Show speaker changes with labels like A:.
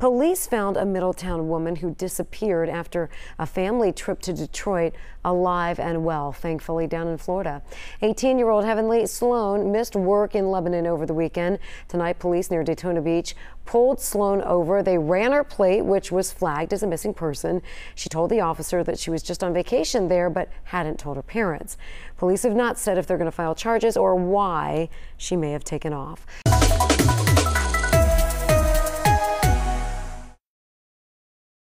A: Police found a Middletown woman who disappeared after a family trip to Detroit alive and well, thankfully down in Florida. 18-year-old Heavenly Sloan missed work in Lebanon over the weekend. Tonight, police near Daytona Beach pulled Sloan over. They ran her plate, which was flagged as a missing person. She told the officer that she was just on vacation there, but hadn't told her parents. Police have not said if they're going to file charges or why she may have taken off.